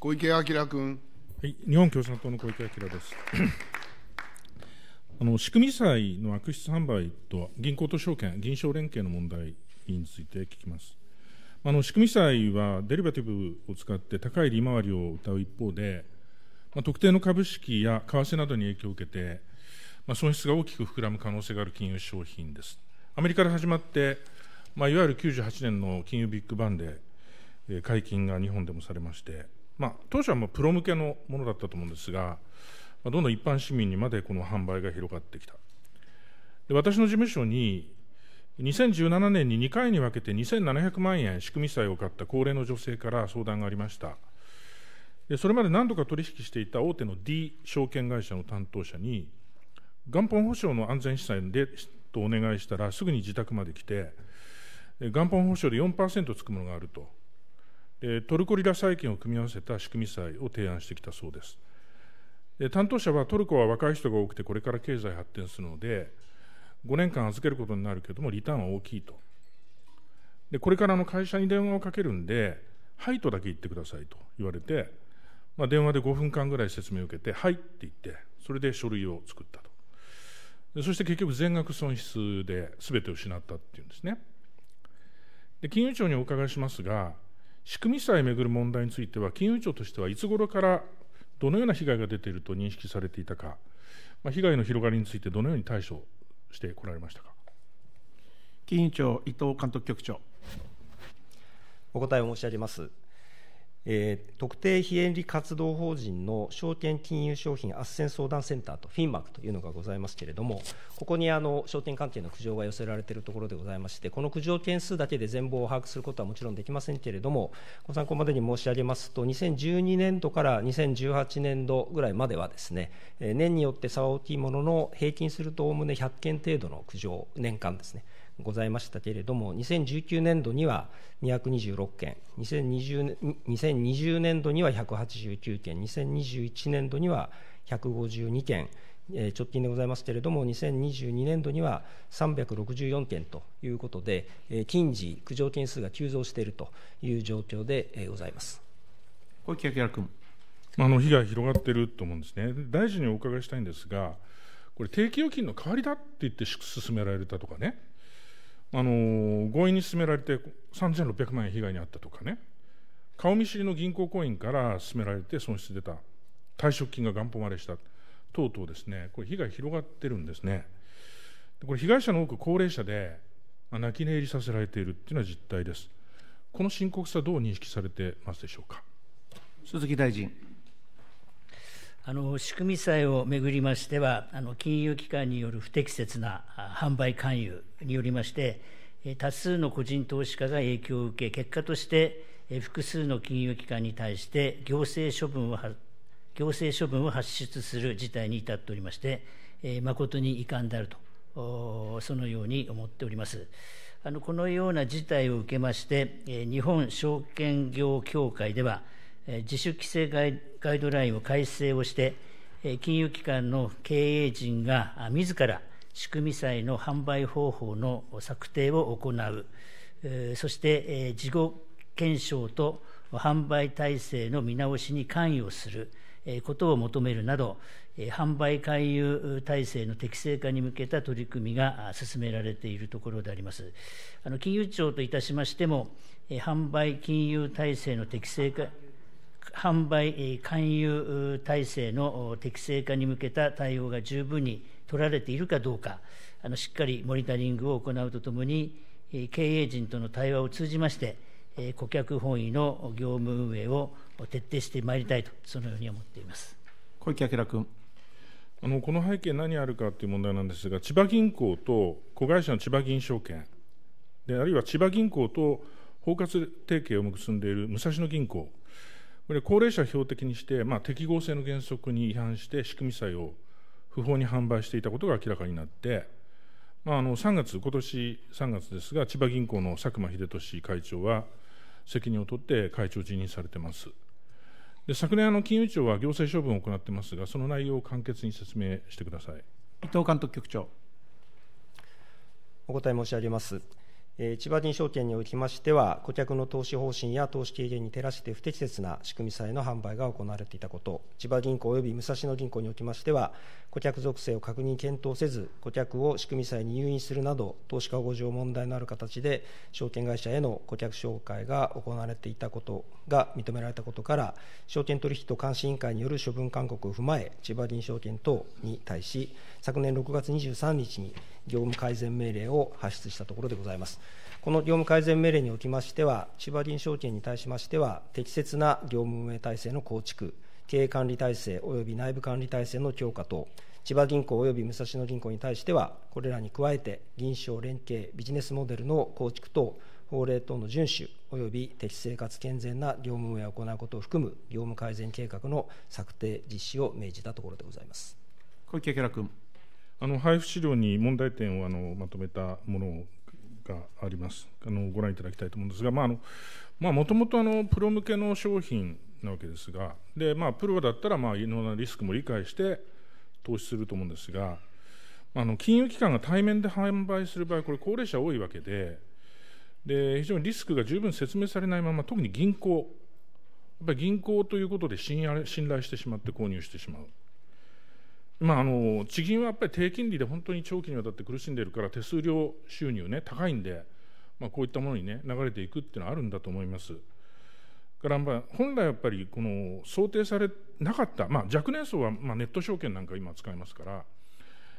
小池晃君。はい、日本共産党の小池晃です。あの仕組み債の悪質販売と銀行と証券、銀商連携の問題について聞きます。あの仕組み債はデリバティブを使って高い利回りを謳う一方で、まあ、特定の株式や為替などに影響を受けて、まあ、損失が大きく膨らむ可能性がある金融商品です。アメリカで始まって、まあ、いわゆる98年の金融ビッグバンで、えー、解禁が日本でもされまして、まあ、当初はもうプロ向けのものだったと思うんですが、まあ、どんどん一般市民にまでこの販売が広がってきた。で私の事務所に2017年に2回に分けて2700万円仕組み債を買った高齢の女性から相談がありました。でそれまで何度か取引していた大手の D 証券会社の担当者に、元本保証の安全資産でとお願いしたら、すぐに自宅まで来て、元本保証で4%つくものがあると、トルコリラ債券を組み合わせた仕組み債を提案してきたそうです。担当者はトルコは若い人が多くて、これから経済発展するので、5年間預けることになるけれども、リターンは大きいと。で、これからの会社に電話をかけるんで、はいとだけ言ってくださいと言われて、まあ、電話で5分間ぐらい説明を受けて、はいって言って、それで書類を作ったと。でそして結局、全額損失で全て失ったっていうんですね。で金融庁にお伺いしますが、仕組みさえめぐる問題については、金融庁としてはいつ頃からどのような被害が出ていると認識されていたか、まあ、被害の広がりについてどのように対処してこられましたか。金融庁伊藤監督局長。お答えを申し上げます。えー、特定非営利活動法人の証券金融商品斡旋相談センターと、フィンマークというのがございますけれども、ここにあの証券関係の苦情が寄せられているところでございまして、この苦情件数だけで全貌を把握することはもちろんできませんけれども、ご参考までに申し上げますと、2012年度から2018年度ぐらいまではですね、年によって差は大きいものの、平均するとおおむね100件程度の苦情、年間ですね。ございましたけれども、2019年度には226件、2020, 2020年度には189件、2021年度には152件、直近でございますけれども、2022年度には364件ということで、近時、苦情件数が急増しているという状況でございます。小池晃君。あの被害広がっていると思うんですね、大臣にお伺いしたいんですが、これ、定期預金の代わりだって言って進められたとかね、あの強引に進められて3600万円被害に遭ったとかね、顔見知りの銀行行員から進められて損失出た、退職金が元本割れした、等々ですね、これ、被害広がってるんですね。これ、被害者の多く高齢者で、まあ、泣き寝入りさせられているっていうのは実態です。この深刻さ、どう認識されてますでしょうか？鈴木大臣。あの仕組み債をめぐりましては、あの金融機関による不適切な販売勧誘によりまして、多数の個人投資家が影響を受け、結果として複数の金融機関に対して行政処分を行政処分を発出する事態に至っておりまして、誠に遺憾であると、そのように思っております。あのこのような事態を受けまして、日本証券業協会では、自主規制ガイドラインを改正をして、金融機関の経営陣が自ら仕組み債の販売方法の策定を行う、そして事後検証と販売体制の見直しに関与することを求めるなど、販売勧誘体制の適正化に向けた取り組みが進められているところであります。あの金融庁といたしましても、販売金融体制の適正化販売勧誘体制の適正化に向けた対応が十分に取られているかどうか、あのしっかりモニタリングを行うとともに、経営陣との対話を通じまして、顧客本位の業務運営を徹底してまいりたいと、そのように思っています小池晃君。あのこの背景、何あるかという問題なんですが、千葉銀行と子会社の千葉銀証券、であるいは千葉銀行と包括提携を結んでいる武蔵野銀行、これ、高齢者標的にして、まあ、適合性の原則に違反して、仕組み債を不法に販売していたことが明らかになって、まあ、あの3月、今年3月ですが、千葉銀行の佐久間秀俊会長は、責任を取って会長辞任されてます。で昨年、あの金融庁は行政処分を行ってますが、その内容を簡潔に説明してください伊藤監督局長。お答え申し上げます。千葉銀証券におきましては、顧客の投資方針や投資軽減に照らして不適切な仕組み債の販売が行われていたこと、千葉銀行及び武蔵野銀行におきましては、顧客属性を確認、検討せず、顧客を仕組み債に誘引するなど、投資家保護上問題のある形で、証券会社への顧客紹介が行われていたことが認められたことから、証券取引と監視委員会による処分勧告を踏まえ、千葉銀証券等に対し、昨年6月23日に業務改善命令を発出したところでございます。この業務改善命令におきましては、千葉銀証券に対しましては、適切な業務運営体制の構築、経営管理体制及び内部管理体制の強化等、千葉銀行及び武蔵野銀行に対しては、これらに加えて、銀商連携、ビジネスモデルの構築等、法令等の遵守及び適正かつ健全な業務運営を行うことを含む業務改善計画の策定、実施を命じたところでございます小池晃君。あの配布資料に問題点をあのまとめたものがあります？あのご覧いただきたいと思うんですが、もともとプロ向けの商品なわけですが、でまあプロだったらまあいろんなリスクも理解して投資すると思うんですが、あの金融機関が対面で販売する場合、これ高齢者多いわけで、で非常にリスクが十分説明されないまま、特に銀行、やっぱり銀行ということで信頼してしまって購入してしまう。まあ、あの地銀はやっぱり低金利で本当に長期にわたって苦しんでいるから手数料収入ね高いんで、まあ、こういったものにね流れていくっていうのはあるんだと思います。からまあ本来やっぱりこの想定されなかった、まあ、若年層はまあネット証券なんか今使いますから、やっ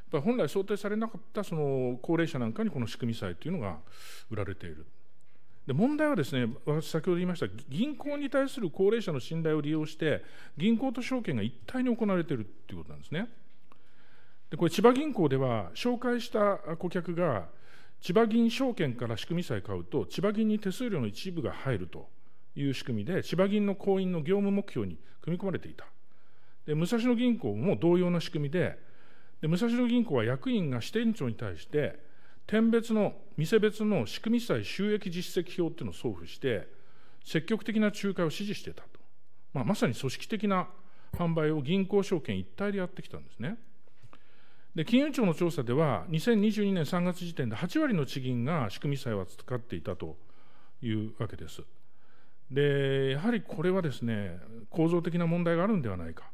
ぱ本来想定されなかったその高齢者なんかにこの仕組み債というのが売られている。で問題はですね、私、先ほど言いました、銀行に対する高齢者の信頼を利用して、銀行と証券が一体に行われているということなんですね。でこれ千葉銀行では紹介した顧客が千葉銀証券から仕組みさえ買うと千葉銀に手数料の一部が入るという仕組みで千葉銀の行員の業務目標に組み込まれていたで武蔵野銀行も同様な仕組みでで武蔵野銀行は役員が支店長に対して店別の店別の仕組み債収益実績表っていうのを送付して積極的な仲介を指示してたと、まあ、まさに組織的な販売を銀行証券一体でやってきたんですね。で金融庁の調査では、2022年3月時点で8割の地銀が仕組み債は使っていたというわけです。でやはりこれはですね構造的な問題があるんではないか。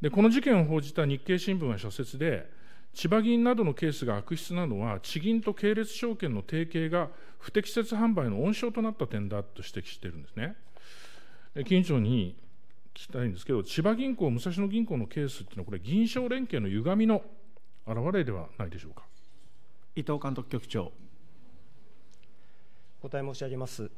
でこの事件を報じた日経新聞は社説で、千葉銀などのケースが悪質なのは、地銀と系列証券の提携が不適切販売の温床となった点だと指摘しているんですね。金融庁にきたいんですけど、千葉銀行、武蔵野銀行のケースっていうのは、これ、銀商連携の歪みの表れではないでしょうか。伊藤監督局長。お答え申し上げます。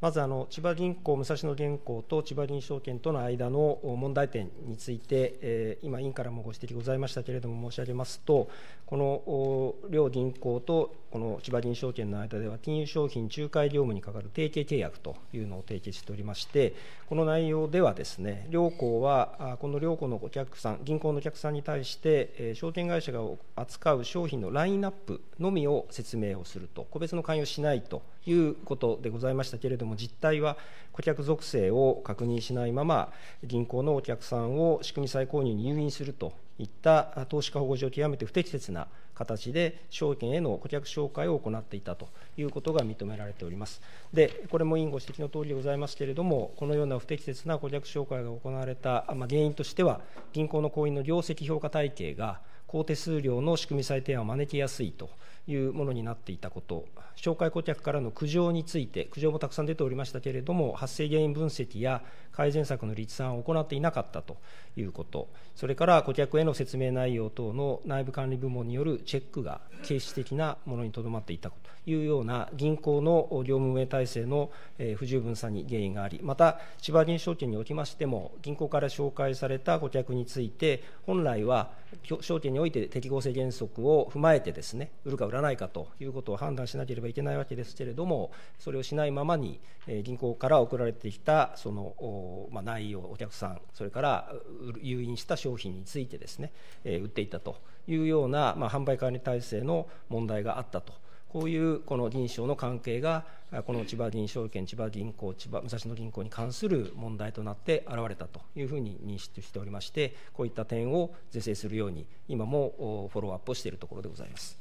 まずあの千葉銀行、武蔵野銀行と千葉銀証券との間の問題点について、えー、今、委員からもご指摘ございましたけれども、申し上げますと、この両銀行とこの千葉銀証券の間では、金融商品仲介業務にかかる提携契約というのを締結しておりまして、この内容ではですね、両行は、この両行のお客さん、銀行のお客さんに対して、証券会社が扱う商品のラインナップのみを説明をすると、個別の関与しないということでございましたけれども、実態は顧客属性を確認しないまま、銀行のお客さんを仕組み再購入に誘引するといった投資家保護上、極めて不適切な形で証券への顧客紹介を行っていたということが認められております。で、これも委員ご指摘のとおりでございますけれども、このような不適切な顧客紹介が行われた、まあ、原因としては、銀行の行員の業績評価体系が、高手数料の仕組み再提案を招きやすいというものになっていたこと、紹介顧客からの苦情について、苦情もたくさん出ておりましたけれども、発生原因分析や改善策の立案を行っていなかったということ、それから顧客への説明内容等の内部管理部門によるチェックが形式的なものにとどまっていたというような銀行の業務運営体制の不十分さに原因があり、また千葉銀証券におきましても、銀行から紹介された顧客について、本来は証券において適合性原則を踏まえてですね、売るか売らないかということを判断しなければいけないわけですけれども、それをしないままに、銀行から送られてきたその、ま、内容、お客さん、それから誘引した商品についてですね、売っていたというような、ま、販売管理体制の問題があったと。こういうこの銀賞の関係が、この千葉銀証券、千葉銀行、千葉武蔵野銀行に関する問題となって現れたというふうに認識しておりまして、こういった点を是正するように、今もフォローアップをしているところでございます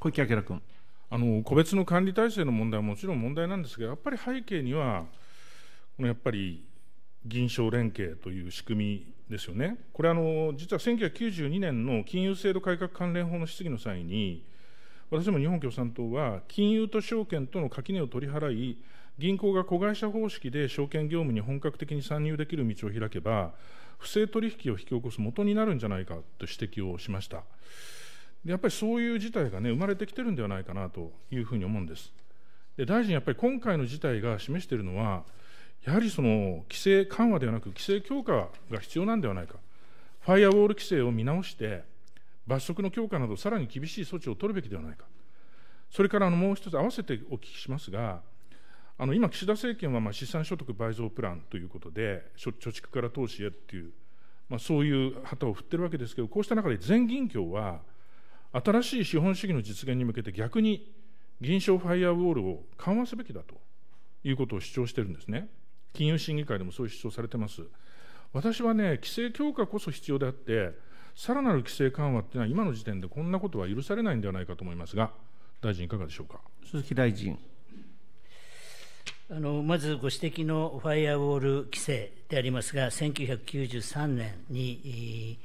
小池晃君。あの個別の管理体制の問題はもちろん問題なんですが、やっぱり背景には、このやっぱり銀商連携という仕組みですよね。これあの、実は1992年の金融制度改革関連法の質疑の際に、私も日本共産党は、金融と証券との垣根を取り払い、銀行が子会社方式で証券業務に本格的に参入できる道を開けば、不正取引を引き起こす元になるんじゃないかと指摘をしました。やっぱりそういう事態がね、生まれてきてるんではないかなというふうに思うんです。で大臣、やっぱり今回の事態が示しているのは、やはりその規制緩和ではなく、規制強化が必要なんではないか、ファイアウォール規制を見直して、罰則の強化など、さらに厳しい措置を取るべきではないか、それからあのもう一つ、合わせてお聞きしますが、あの今、岸田政権はまあ資産所得倍増プランということで、貯蓄から投資へっていう、まあ、そういう旗を振ってるわけですけど、こうした中で全銀協は、新しい資本主義の実現に向けて逆に銀賞ファイアウォールを緩和すべきだということを主張してるんですね。金融審議会でもそういう主張されてます。私はね、規制強化こそ必要であって、さらなる規制緩和っていうのは、今の時点でこんなことは許されないんではないかと思いますが、大臣、いかがでしょうか？鈴木大臣。あのまずご指摘のファイアウォール規制でありますが、1993年に、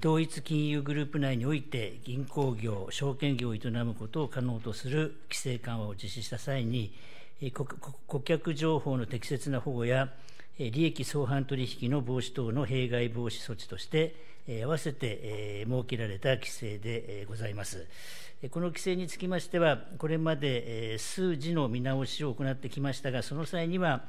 同一金融グループ内において銀行業、証券業を営むことを可能とする規制緩和を実施した際に、顧客情報の適切な保護や、利益相反取引の防止等の弊害防止措置として、合わせて設けられた規制でございます。この規制につきましては、これまで数字の見直しを行ってきましたが、その際には、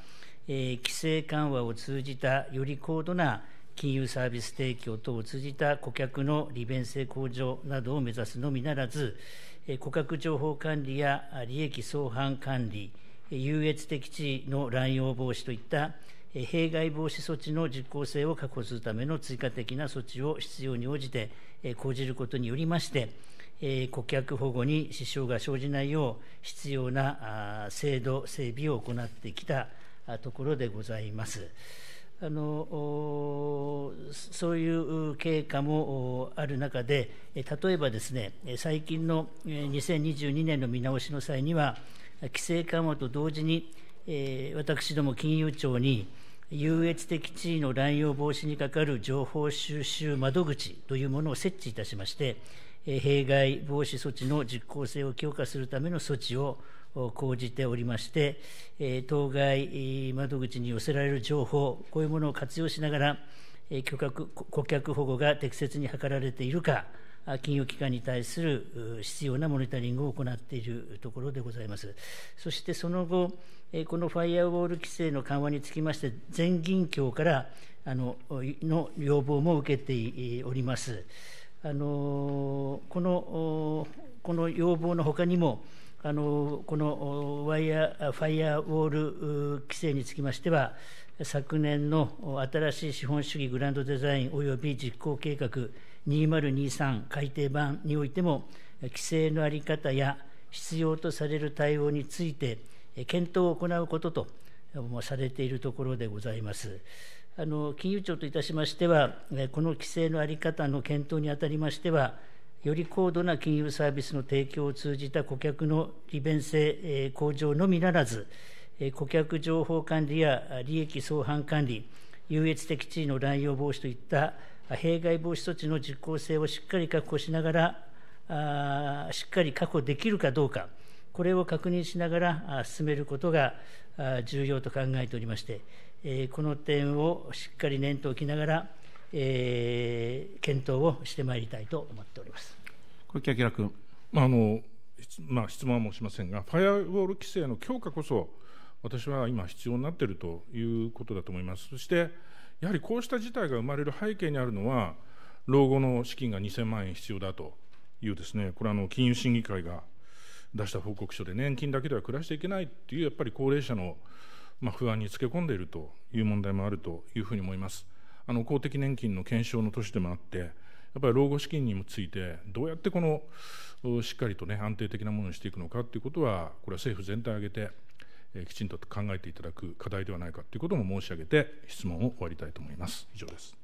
規制緩和を通じたより高度な金融サービス提供等を通じた顧客の利便性向上などを目指すのみならず、顧客情報管理や利益相反管理、優越的地位の乱用防止といった弊害防止措置の実効性を確保するための追加的な措置を必要に応じて講じることによりまして、顧客保護に支障が生じないよう、必要な制度整備を行ってきたところでございます。あのそういう経過もある中で、例えばですね、最近の2022年の見直しの際には、規制緩和と同時に、私ども金融庁に、優越的地位の乱用防止にかかる情報収集窓口というものを設置いたしまして、弊害防止措置の実効性を強化するための措置を講じておりまして、当該窓口に寄せられる情報、こういうものを活用しながら、顧客保護が適切に図られているか、金融機関に対する必要なモニタリングを行っているところでございます。そしてその後、このファイアウォール規制の緩和につきまして、全銀協からあのの要望も受けております。あのこのこの要望のほかにも、あのこのワイヤファイアウォール規制につきましては、昨年の新しい資本主義グランドデザイン及び実行計画2023改定版においても、規制の在り方や必要とされる対応について、検討を行うこととされているところでございます。あの金融庁といたしましては、この規制の在り方の検討にあたりましては、より高度な金融サービスの提供を通じた顧客の利便性向上のみならず、顧客情報管理や利益相反管理、優越的地位の乱用防止といった弊害防止措置の実効性をしっかり確保しながら、あしっかり確保できるかどうか、これを確認しながら進めることが重要と考えておりまして、この点をしっかり念頭を置きながら、えー、検討をしてまいりたいと思っております小池晃君。まああのまあ、質問は申しませんが、ファイアウォール規制の強化こそ、私は今、必要になっているということだと思います。そして、やはりこうした事態が生まれる背景にあるのは、老後の資金が2000万円必要だというですね、これはあの金融審議会が出した報告書で、年金だけでは暮らしていけないという、やっぱり高齢者のまあ不安につけ込んでいるという問題もあるというふうに思います。あの公的年金の検証の年でもあって、やっぱり老後資金について、どうやってこのしっかりとね、安定的なものにしていくのかということは、これは政府全体を挙げて、えきちんと考えていただく課題ではないかということも申し上げて、質問を終わりたいと思います。以上です。